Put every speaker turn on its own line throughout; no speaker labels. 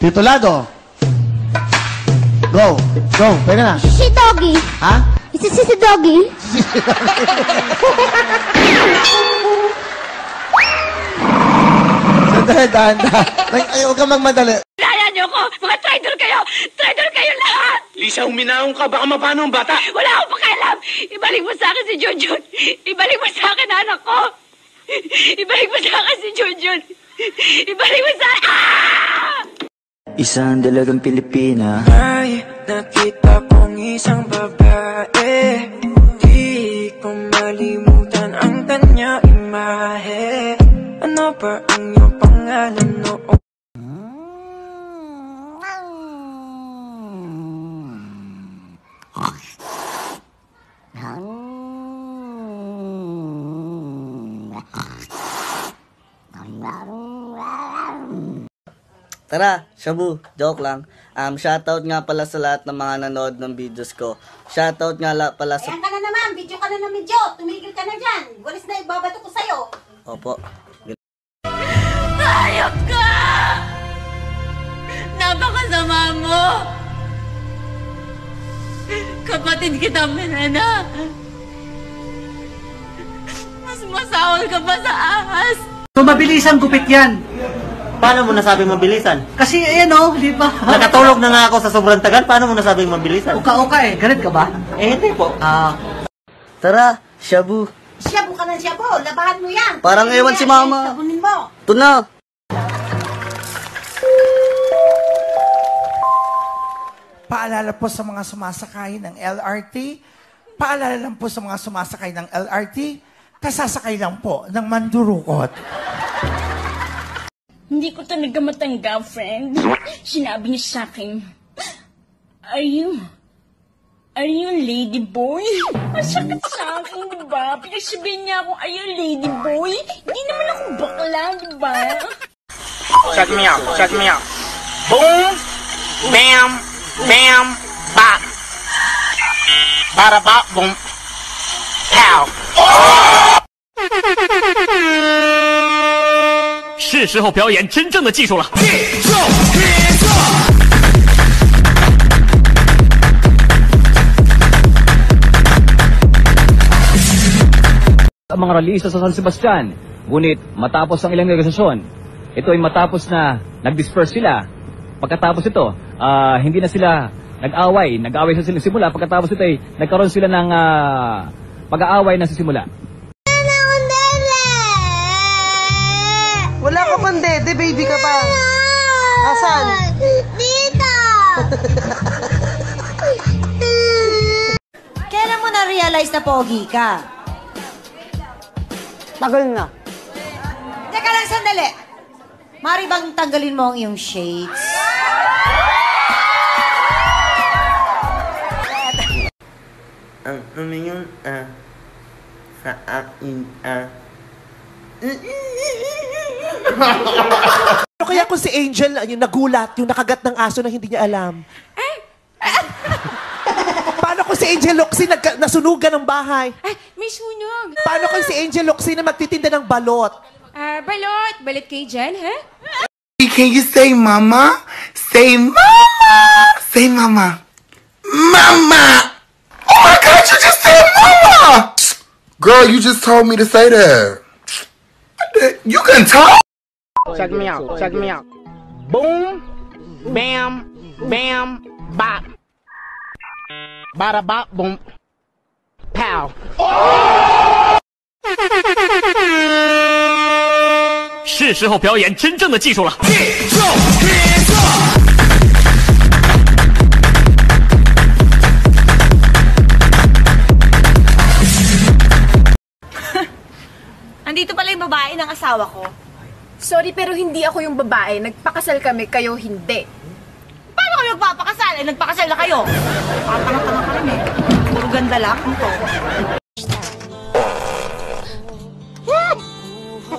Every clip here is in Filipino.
Titulado. Go. Go. Pwede na.
Si Doggy.
Ha?
Isa si si Doggy.
Sandali, dahan, dahan. Ay, ay, huwag ka magmadali.
Kaya niyo ko! Mga traitor kayo! Traitor kayo lahat!
Lisa, huminahon ka. Baka mapano ang bata.
Wala akong pakialam! Ibalik mo sa akin si Junjun! Ibalik mo sa akin anak ko! Ibalik mo sa akin si Junjun! Ibalik mo sa akin! Ah!
Isang dalagang Pilipina.
Ay, nakita kong isang babae. Di ko malimutan ang kanya imahe. Ano ba ang iyong pangalan noon?
Tara, Shabu, joke lang. Um, shoutout nga pala sa lahat ng mga nanood ng videos ko. Shoutout nga la pala sa...
Ayan ka na naman, video ka na ng video. Tumigil ka na dyan. Walis na ibabato ko sa'yo.
Opo.
Hayop ka! Napakasama mo! Kapatid kita, Menena! Mas masawal ka pa sa ahas!
So, mabilis ang gupit yan.
Paano mo nasabing mabilisan?
Kasi, ayan o, di ba?
Nakatulog na nga ako sa sobrang tagal, paano mo nasabing mabilisan?
Uka-uka eh. Galit ka ba?
Eh, hindi po.
Ah,
Tara, Shabu.
Siyabo ka ng siyabo. Labahan mo yan.
Parang ewan si. Mama.
Sabunin mo.
Ito na.
Paalala po sa mga sumasakay ng LRT. Paalala lang po sa mga sumasakay ng LRT. Kasasakay lang po ng mandurukot.
Hindi ko talaga matanggap, friend. Sinabi niya sa akin, Are you... Are you lady boy? Ang sakit sa akin, di ba? Pinagsabihin niya ako, are you lady boy? Hindi naman ako bakla, di ba?
Check me out. Check me out. Boom. Bam. Bam. Bop. Bada bop. Boom. Pow.
是时候表演真正的技术了。
ang mga rallyista sa San Sebastian. Ngunit matapos ang ilang negosasyon, ito ay matapos na nag-disperse sila. Pagkatapos ito, ah, hindi na sila nag-away. Nag-away sa sila simula. Pagkatapos ito ay nagkaroon sila ng ah, pag-aaway na sa simula.
Dede, baby ka pa. Asan?
Dito!
Kailan mo na-realize na pogi ka?
Tagal na.
Teka lang, sandali. Mari bang tanggalin mo ang iyong shades?
Ang tumingin, ah, sa akin, ah.
Ano kaya kung si Angel yung nagulat, yung nakagat ng aso na hindi niya alam? Paano kung si Angel Locsin nagka- nasunugan ng bahay?
Ay, may sunog.
Paano kung si Angel Locsin na magtitinda ng balot?
Ah, balot. Balot kay Jen, ha?
Can you say mama? Say mama! Say mama. Mama! Oh my god, you just said mama! Girl, you just told me to say that. You can talk?
Check me out. Check me out. Boom. Bam. Bam. Bop. Bada bop. Boom. Pow.
是时候表演真正的技术了。
Andito pala yung babae ng asawa ko.
Sorry, pero hindi ako yung babae. Nagpakasal kami, kayo hindi.
Paano kayo nagpapakasal? Eh, nagpakasal na kayo. Patanga-tanga ka rin eh. Puro ganda lang. To?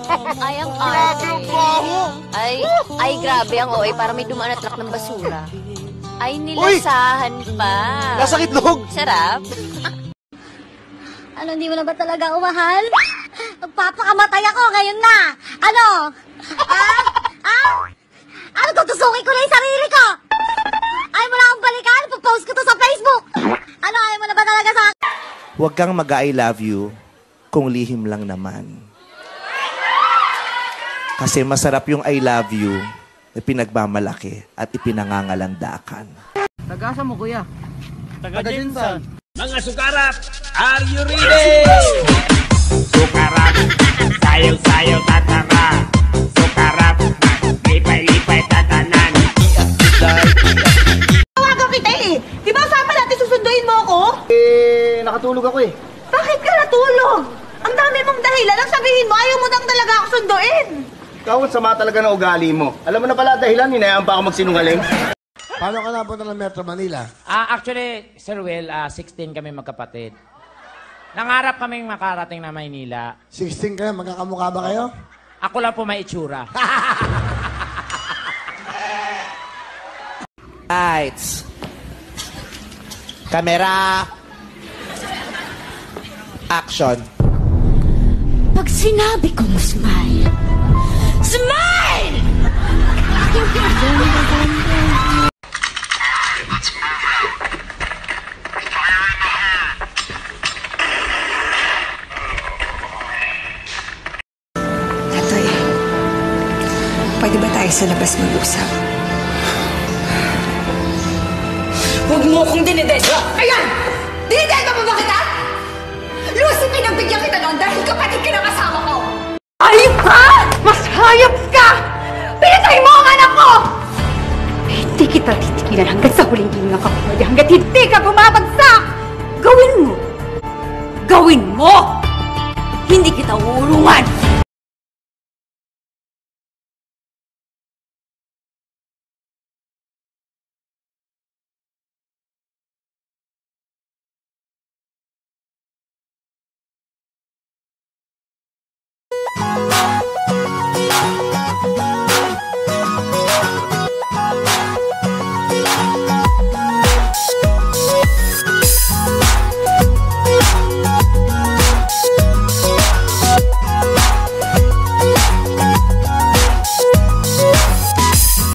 Ay, ang arte. Ay, ay, grabe ang OA. Para may dumaan na truck ng basura. Ay, nilasahan pa.
Nasa itlog.
Sarap.
Ano, hindi mo na ba talaga umahal? Magpapakamatay ako ngayon na! Ano? Ha? Ha? Ano tutusukin ko na yung sarili ko? Ayaw mo na akong balikan? Ipopost ko to sa Facebook. Ano, ayaw mo na ba talaga sa akin?
Huwag kang mag-I love you kung lihim lang naman. Kasi masarap yung I love you na pinagmamalaki at ipinangangalandakan.
Tagasa mo, kuya.
Taga-Jinsan. Mga sukarap, are you ready? Sukarap, sayaw-sayaw
nakatulog ako eh.
Bakit ka natulog? Ang dami mong dahilan. Ang sabihin mo, ayaw mo nang talaga ako sunduin.
Ikaw ang sama talaga ng ugali mo. Alam mo na pala dahilan, hinayaan pa ako magsinungaling.
Paano ka napunta ng Metro Manila?
Ah, actually, Sir Will, ah, 16 kami magkapatid. Nangarap kaming makarating na Maynila.
16 kayo, magkakamukha ba kayo?
Ako lang po may itsura.
Lights. Camera. Action.
Pag sinabi kong smile, smile!
Tatoy, pwede ba tayo sa labas mag-usap?
Huwag mo akong dinidedra! Ayan! Dinidedra mo ba kita? Lucy, pinagbigyan kita noon dahil kapatid ka ng asawa ko! Hayop ka! Mas hayop ka! Pinatay mo ang anak ko! Hindi kita titigilan hanggat sa huling hininga ka pwede hanggat hindi ka bumabagsak! Gawin mo! Gawin mo! Hindi kita uurungan!